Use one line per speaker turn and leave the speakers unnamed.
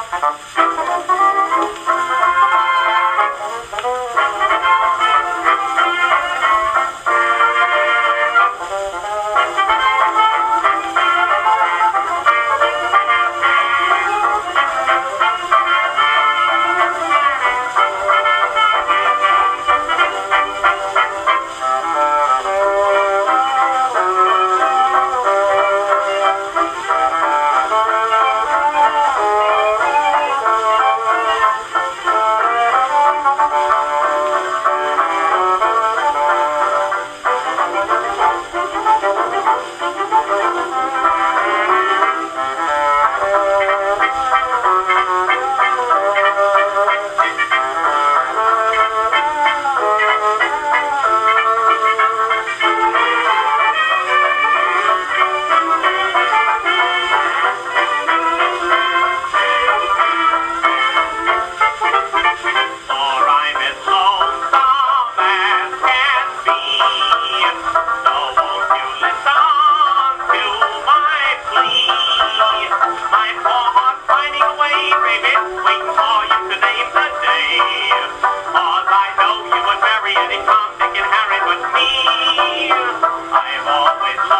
ありがと Amen.